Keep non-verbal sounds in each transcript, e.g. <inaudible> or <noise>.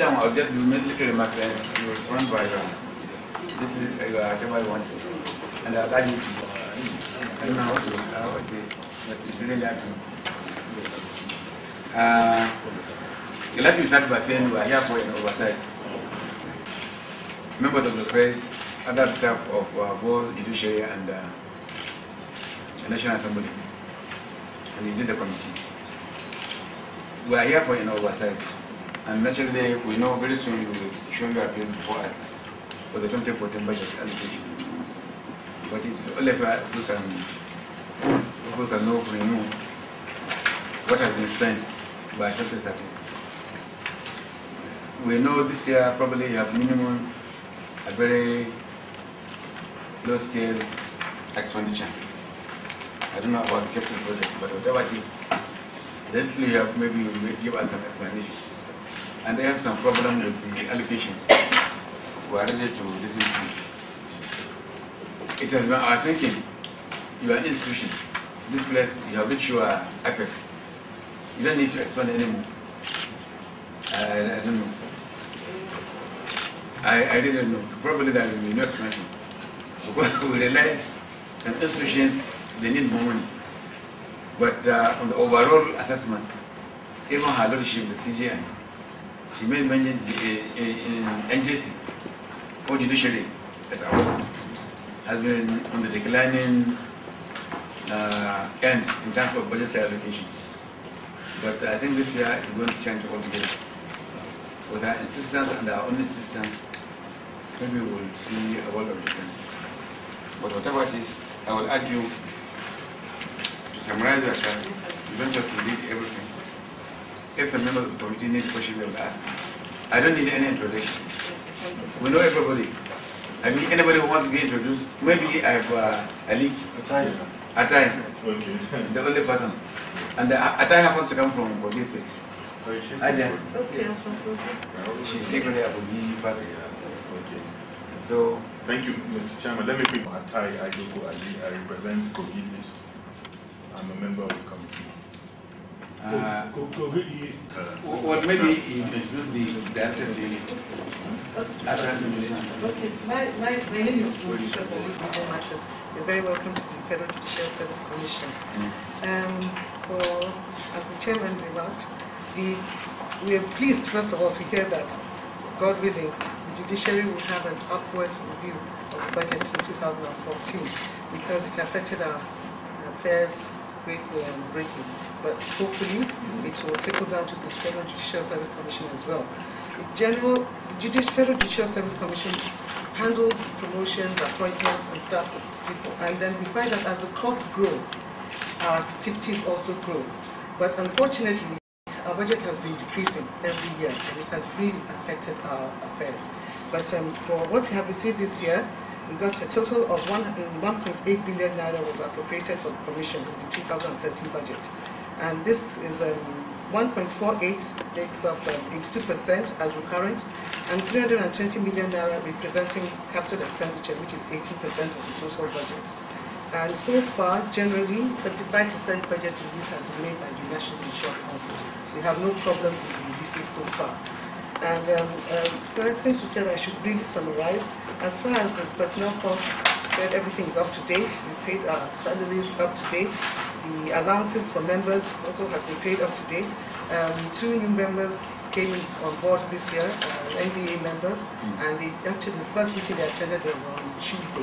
down, I'll just do little remarks and you will respond by uh, little, uh, whatever you want to say. And I'll add you uh, I don't know how to, how say, but it's really to. Uh, I'd like start by saying we are here for an oversight. Members of the press, other staff of uh, both judiciary and uh, the National Assembly, and indeed the committee. We are here for an oversight. And naturally, we know very soon you will your appeal before us for the 2014 budget allocation. But it's only uh, if we can, if we can know, we know what has been spent by 2013. We know this year probably you have minimum a very low scale expenditure. I don't know about the capital project, but whatever it is, definitely you have maybe you will give us some explanation and they have some problem with the allocations. We are ready to listen to you. It has been our thinking, you are an institution. This place, you have reached your apex. You don't need to expand anymore. I, I don't know. I, I didn't know. Probably there will be no expansion. Because we realize some institutions, they need more money. But uh, on the overall assessment, even her lordship, the CJN, she made mention the in NJC or judiciary as a whole has been on the declining uh, end in terms of budgetary allocation. But I think this year it's going to change altogether. With our insistence and our own insistence, maybe we will see a world of difference. But whatever it is, I will urge you to summarize yourself. You don't have to read everything if a member of the committee needs question, they will ask. I don't need any introduction. We know everybody. I mean, anybody who wants to be introduced, maybe I have uh, Ali. Atai. Atai. Okay. <laughs> The only person. And the, Atai happens to come from Kogi State. Aja. Okay, I'm from She's secretly a Kogi person. Okay. So, Thank you, Mr. Chairman. Let me quick Atai Ajoko Ali. I represent Kogi East. I'm a member of the committee. Uh, Kogi is Uh, well, maybe you introduce the director's unit. Okay, my, my, my name is Melissa Legal Matters. You're very welcome to the Federal Judicial Service Commission. Um, for, as the chairman remarked, the, we are pleased, first of all, to hear that, God willing, the judiciary will have an upward review of the budget in 2014 because it affected our affairs greatly and greatly. But hopefully, it will trickle down to the Federal Judicial Service Commission as well. The general, the Judici- Federal Judicial Service Commission handles promotions, appointments, and staff people. And then we find that as the courts grow, our activities also grow. But unfortunately, our budget has been decreasing every year, and it has really affected our affairs. But um, for what we have received this year, we got a total of one- um, 1.8 billion naira was appropriated for the commission in the 2013 budget. And this is um, 1.48 makes up um, 82% as recurrent, and 320 million naira representing capital expenditure, which is 18% of the total budget. And so far, generally, 75% budget release has been made by the National Insurance Council. We have no problems with the releases so far. And um, um, so since you said I should really summarize, as far as the personnel costs, everything is up to date. We paid our salaries up to date. The allowances for members also have been paid up to date. Um, two new members came on board this year, uh, NBA members, and they, actually the first meeting they attended was on Tuesday.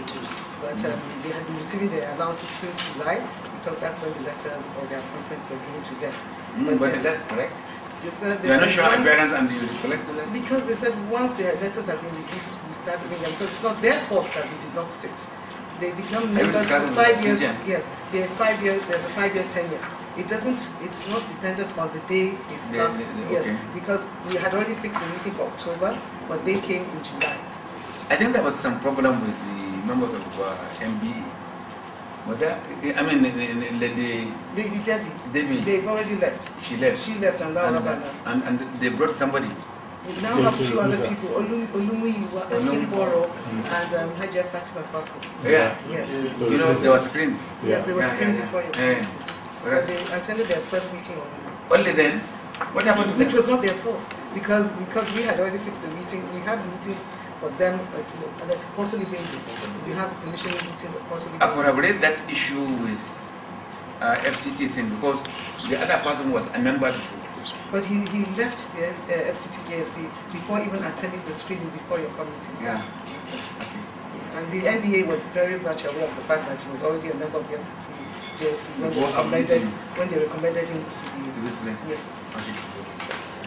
But um, they had been receiving their allowances since July because that's when the letters or their appointments were given to them. Mm, but that's correct. They said, they You are not sure once- appearance and you collect the letter? because they said once their letters have been released, we start doing them because it's not their fault that we did not sit. They become members for five years. Yes, they're five years. There's a five-year tenure. It doesn't. It's not dependent on the day they start. the- the- yes, okay. because we had already fixed the meeting for October, but they came in July. I think there was some problem with the members of uh, NBA. But that, I mean, the, the, the, the Lady Debbie, Debbie, they've already left. she left. She left and and, and, and they brought somebody. We now have two other people, Olum- Olumuyiwa Olum- Kimboro and um, Hajar Fatima Faku. Yeah. Yes. You know, they were screened. Yes, they were Yeah, screened yeah, before you. yeah. Yeah. So but they attended their first meeting on Only then, what happened to which was not their fault because because we had already fixed the meeting. We have meetings for them at, on a quarterly basis. We have commissioning meetings at quarterly I could basis. have read that issue with uh, FCT thing because the other person was a member before. But he, he left the uh, FCT JSC before even attending the screening before your committees. Yeah. Yes. Okay. And the NBA was very much aware of the fact that he was already a member of the FCT JSC when they recommended when they recommended him to To the this place. yes. Okay.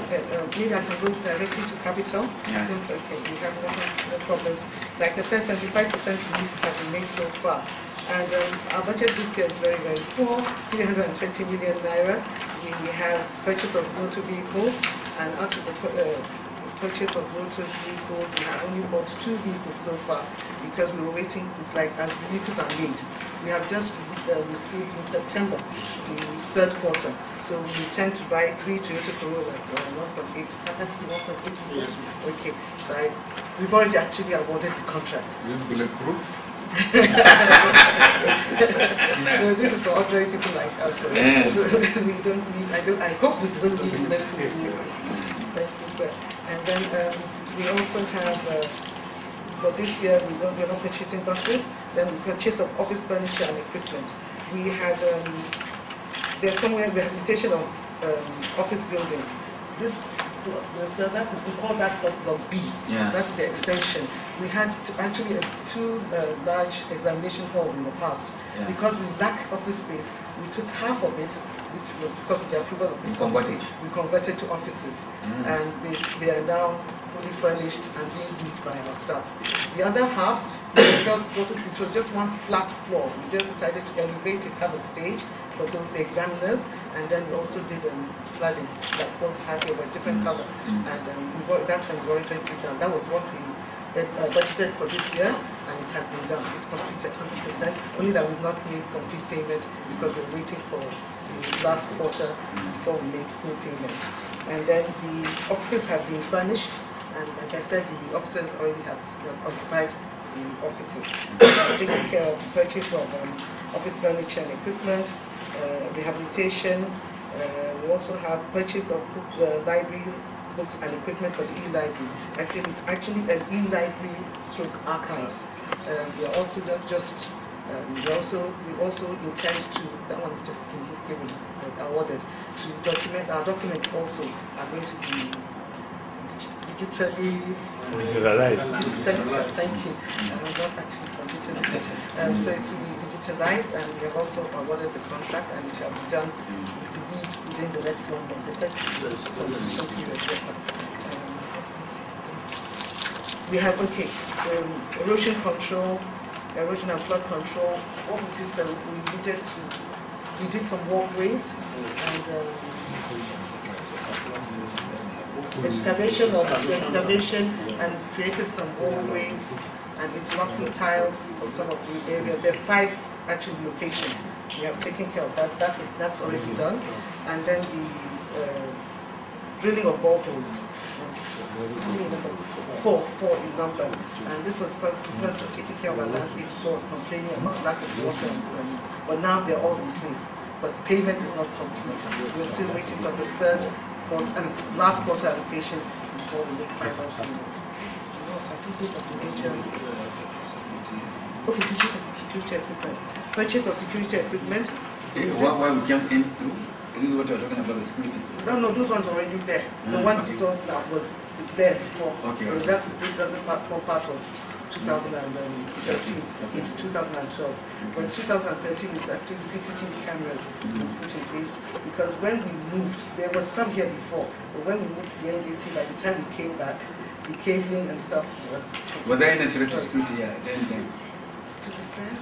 Okay, uh, maybe I can go directly to capital. Yeah. Since okay, we have no, no problems. Like I said, seventy-five percent releases have been made so far. And um, our budget this year is very, very small, 320 million naira. We have purchase of motor vehicles, and out of the uh, purchase of motor vehicles, we have only bought two vehicles so far because we were waiting. It's like as releases are made. We have just uh, received in September the third quarter. So we intend to buy three Toyota Corollas, uh, 1.8, capacity 1.8 liters. Okay, so I, we've already actually awarded the contract. <laughs> No, this is for ordinary people like us. So, Yeah. <laughs> so we don't need, I don't, I hope we don't need bulletproof vehicles. Thank you, sir. And then um, we also have, uh, for this year, we don't, we're not purchasing buses, then we purchase of office furniture and equipment. We had, um, there's somewhere rehabilitation of um, office buildings. This, uh, that is, we call that block block B. Yeah. That's the extension. We had actually uh, two uh, large examination halls in the past. Yeah. Because we lack office space, we took half of it, which was because of the approval of this committee, we converted to offices. Mm. And they, they are now fully furnished and being used by our staff. The other half, we felt it was just one flat floor. We just decided to elevate it, have a stage for those examiners, and then we also did um, cladding, like both had were different color. Mm. And um, we that one was already done. That was what we uh, uh, budgeted for this year, and it has been done. It's completed 100%. Only that we've not made complete payment because we're waiting for the last quarter before we make full payment. And then the offices have been furnished, and like I said, the officers already have uh, occupied the offices. Taking care of the purchase of um, office furniture and equipment, rehabilitation. Uh, we also have purchase of book, uh, library books and equipment for the e-library. Actually, it's actually an e-library stroke archives. Um, we are also not just um, we also we also intend to that one is just given uh, awarded to document our documents also are going to be dig- digitally Digitalized. digitalized. Thank you. I'm not actually digitalized. Um, so it will be and we have also awarded the contract, and it shall be done we believe within the next one month. The completion period. Yes. Um, we have okay um, erosion control, erosion and flood control. What we did was we needed to we did some walkways and. Um, excavation of excavation and created some walkways and interlocking tiles for some of the area. There are five actual locations. We have taken care of that. That is that's already done. And then the uh, drilling of boreholes. Four, four in number. And this was first the person taking care of our landscape before was complaining about lack of water. And, and, but now they're all in place. But payment is not complete. We're still waiting for the third quarter, mean, last quarter allocation before we make final payment. Think the major. Okay, purchase of security equipment. Purchase of security equipment. Eh, Why, why we came in through? This is what you're talking about, the security. No, no, those ones already there. The Mm, one okay. you saw now was there before. Okay, Uh, okay. That's, it doesn't part, form part of 2013. It's 2012. But 2013 is actually CCTV cameras we put in place because when we moved, there was some here before, but when we moved to the NJC, by the time we came back, the cabling and stuff were. Was there any threat to security here at any time? to be fair,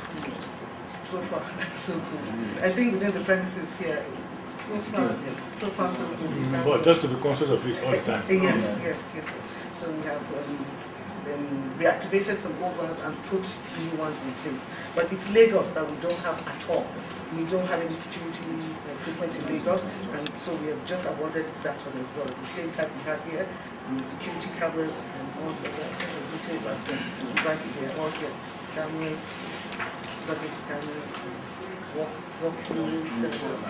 so far, <laughs> so good. I think within the premises here, so far, yes. so far, so good. We found- But just to be conscious of it all the time. Uh, Yes, yes, yes. So we have um, um, reactivated some old ones and put new ones in place. But it's Lagos that we don't have at all. We don't have any security equipment in Lagos, and so we have just awarded that one as well. The same type we have here, the security cameras and all the other details of the devices, they are all here. Scammers, luggage scanners, walk, walk-throughs, cameras.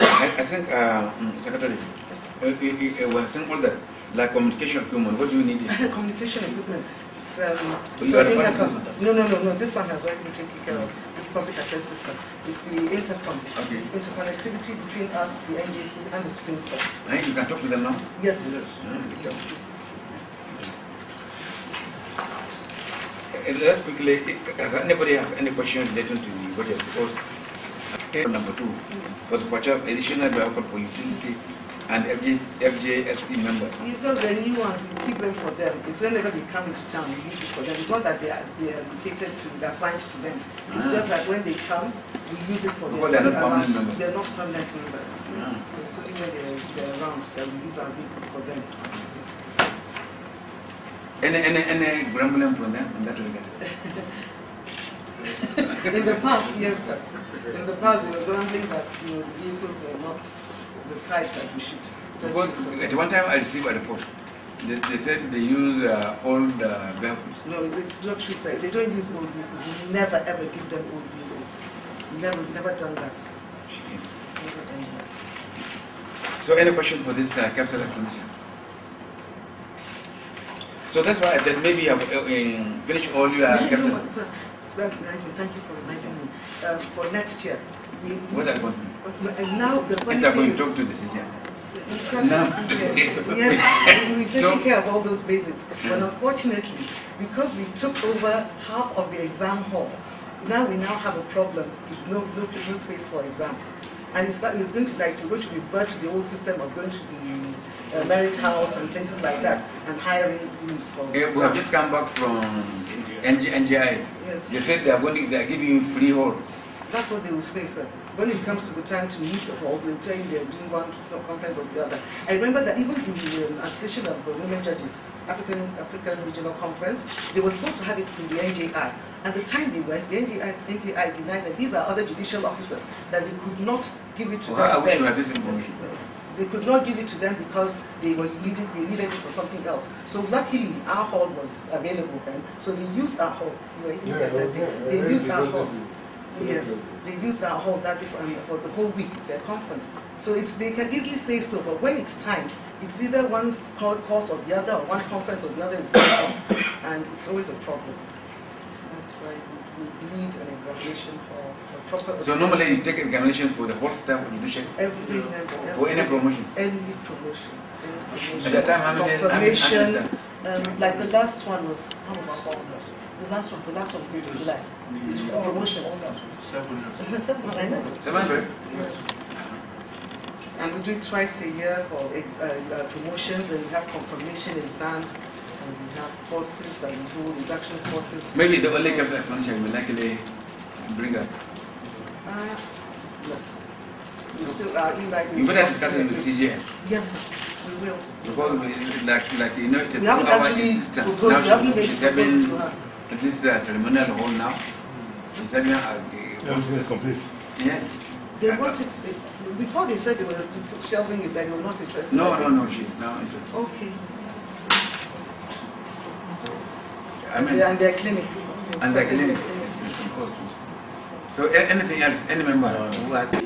I, I think, uh, mm, Secretary, Yes. uh, uh, uh, we're saying all that, like communication equipment, what do you need? <laughs> communication equipment. It's, um, you it's are an the intercom. No, no, no, no. This one has already been taken care of. It's public address system. It's the intercom. Okay. Interconnectivity between us, the NJC, and the Supreme Court. You can talk to them now? Yes. Mm, Yes, please. Uh, Let's quickly, if anybody has any question relating to the budget, because uh, number two was what have additional vehicle for utility and FJ, FJSC members. Because the new ones, we keep them for them. It's whenever they come into town, we use it for them. It's not that they are, they are allocated to, they're assigned to them. It's Ah. just that when they come, we use it for them. Because they're not Around- permanent members. They're not permanent members. Ah. Yes. It's only when they're, they're around that we use our vehicles for them. Yes. Any, any, any grumbling from them in that regard? <laughs> In the past, yes, sir. In the past, they were grumbling that you know, the vehicles were not the type that we should purchase. at one time I received a report, they, they said they use uh, old uh, vehicles. No, it's not true, sir. They don't use old vehicles. We never ever give them old vehicles. Never, never done that. Never done that. So any question for this uh, capital expenditure? So that's why I said maybe you have uh, uh, finished all your no, capital. but, sir, me. Thank you for reminding me. Um, for next year, we. What are going now the funny Enter thing going is. to talk to the CJN. We try to No. <laughs> Yes, we- taken So- care of all those basics, but unfortunately, because we took over half of the exam hall, now we now have a problem with no, no, no space for exams. And it's, it's going to like, we're going to revert to the old system of going to the uh, merit house and places like that and hiring rooms for Eh, we have just come back from NG, NJI. Yes. They said they are going to, they are giving you free hall. That's what they will say, sir. When it comes to the time to meet the halls, they'll tell you they're doing one conference or the other. I remember that even the um, Association of the Women Judges, African African Regional Conference, they were supposed to have it in the NJI. At the time they went, the NJI, NJI denied that these are other judicial officers, that they could not give it to Well, I them. wish you then. had this information. They could not give it to them because they were needed, they needed it for something else. So luckily, our hall was available then, so they used our hall. You were here that day. They used our hall. Yes, they use that whole that for, um, for the whole week their conference. So it's they can easily say so, but when it's time, it's either one course or the other, or one conference or the other is done, and it's always a problem. That's why we need an examination for, a proper. So normally you take examination for the whole staff do check. Every yeah. member. For any promotion. Any promotion. Any promotion. At that time, how many? Confirmation. Um, like the last one was how about 400? بالعصر بالعصر بالعصر It's for promotion. last. years. Seven, promotion. Seven hundred. Seven hundred. Yes. And we do it twice a year for ex- uh, uh, promotions, and we have confirmation exams, and we have courses, and we do reduction courses. Maybe the only kept explanation will likely bring up. Uh, no. We still are invited. You better discuss it with CJN. Yes, we will. Because, we, like, like you know, it's we haven't actually, because we haven't made it proposals having to her. this uh, ceremonial hall now. She's having a, Everything is complete. yes. They wanted, before they said they were shelving it, that they were not interested. No, no, no, she's now interested. Okay. I mean, Yeah, And their clinic. and the clinic. is. So anything else, any member who has, No,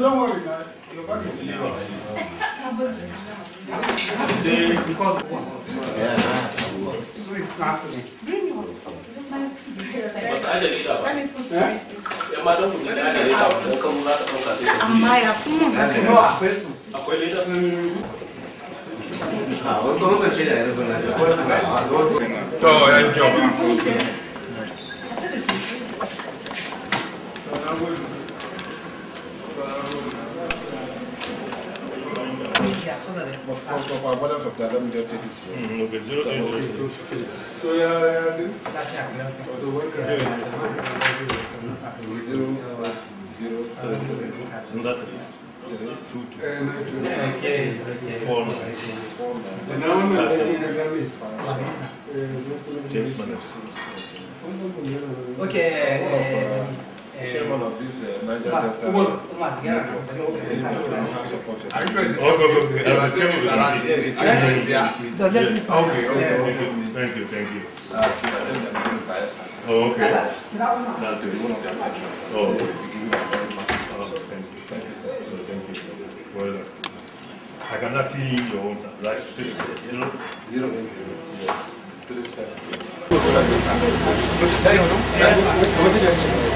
don't worry, man. Your back is So <laughs> It's not for amma ya sun mun da ya rubu to ya here so that But for, for for avoidance of that, let me just take it here. Mm, okay, zero eight zero three. So, yeah, yeah, this- that's the so when can Zero, zero, three, three, Another three. three, Two two. four, Four nine. nine, James Manners. Okay. Chairman of this uh, Niger Delta. Yeah. Are you guys? Oh, go, go, go. The chairman the Around here. Are you let me. Okay, okay, Thank okay. you, thank you. Uh, she attended the meeting by. Oh, okay. That's good. One of their patrons. Oh. Massive Oh, thank you. Thank you, sir. Oh, thank you. Well done. I cannot key in your own last state. Zero. Zero zero. Yes. Three seven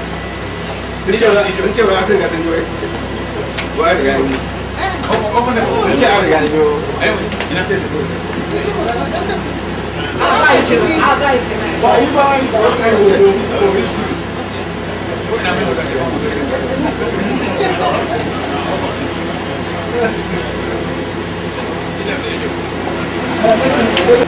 eight. Richard, Richard na fin gasin doye. Wa riga ni. Eh, o ko ne ko. Richard riga ni. Eh, ina fe ko. Ah, ce ni. Ah, dai. Ba yi ba ni ko kai ko ko ni. Ko ina me ko da ke ko. Ina me ko.